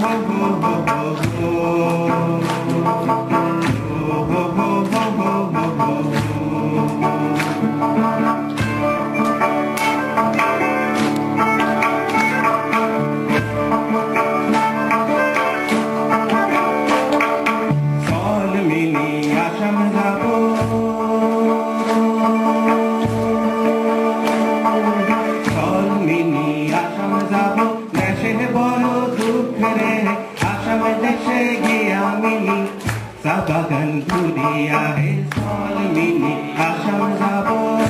boom, boom, boom. Kabagan kuliah Solmini Asyam Sabon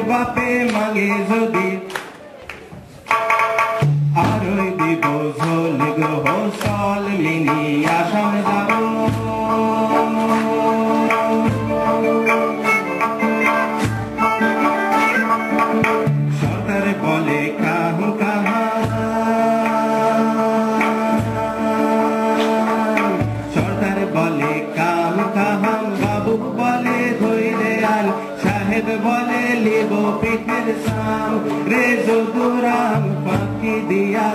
বাপে মাগে যদি আরই দিব ঝোল গো হসল মিনি আসাম पक्ति दया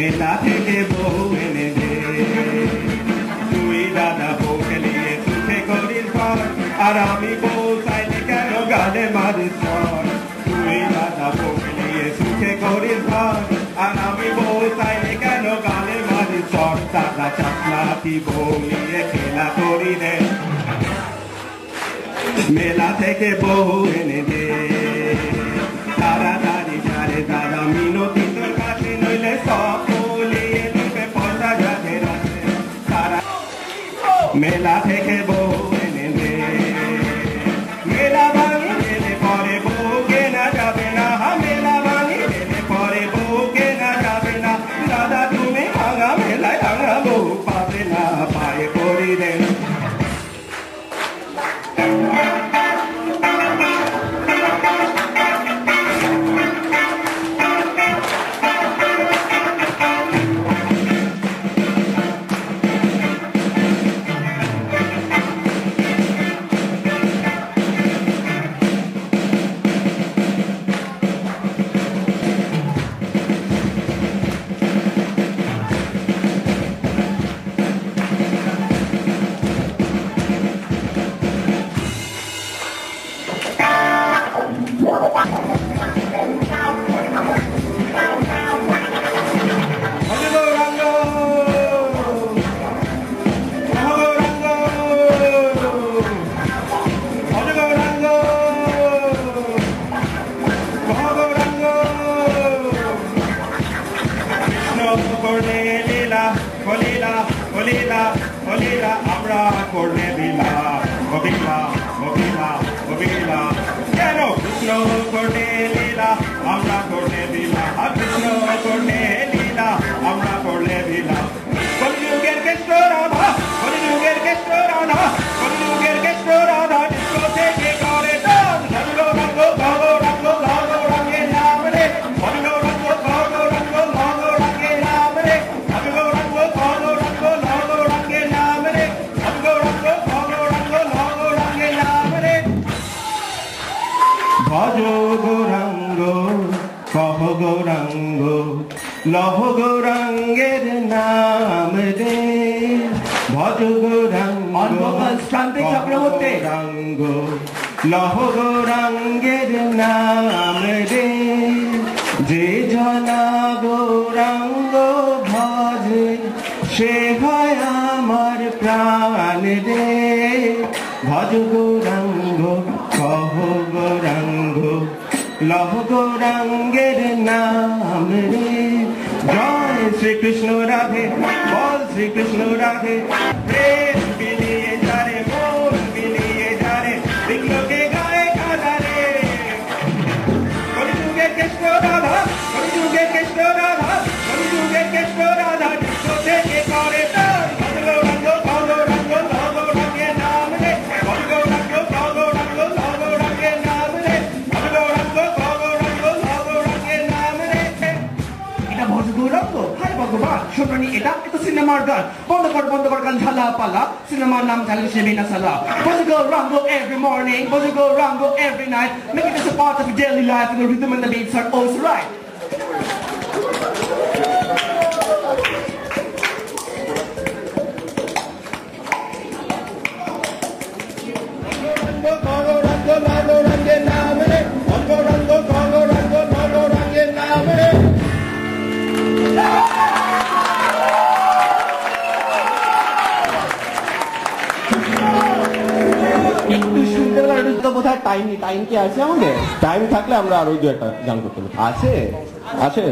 মেলা থেকে বহু এনে দে। তুই দাদা বউকে নিয়ে সুখে গলির পর আর আমি বউ চাইলে কেন গানে মারিস তুই দাদা বউকে নিয়ে সুখে গলির পর আর আমি বউ চাইলে কেন গানে মারিস দাদা চাকলাতি বউ নিয়ে খেলা করি রে। মেলা থেকে বহু এনে দে। তাড়াতাড়ি তারে দাদা মিনতি मेला फेंके बो corre Vila, o Vila, o Vila, o Vila. Quiero, yo corre Vila, habla Gauranga লহ গৌরাঙ্গের নাম রে ভজ গৌরাঙ্গ লহ গৌরাঙ্গের নাম রে যে জনা গৌরাঙ্গ ভজে সে হয় আমার প্রাণ রে ভজ গৌরাঙ্গ কহ গৌরাঙ্গ লহ গৌরাঙ্গ नाम रे जय श्री कृष्ण राधे बोल श्री कृष्ण राधे। এটা ভজ গৌরব হায় ভগবান শোনানি এটা এটা সিনেমার গান বন্ধ কর বন্ধ কর গান ঝালা পালা সিনেমার নাম চালিয়ে সে বিনা সালা ভজ গৌরাঙ্গ every morning ভজ Gauranga every night make it as a part of your daily life and the rhythm and the beats are always right পারলে নেই টাইম টাইম কি আছে আমাদের? টাইম থাকলে আমরা আরও দু একটা গান করতে আছে? আছে?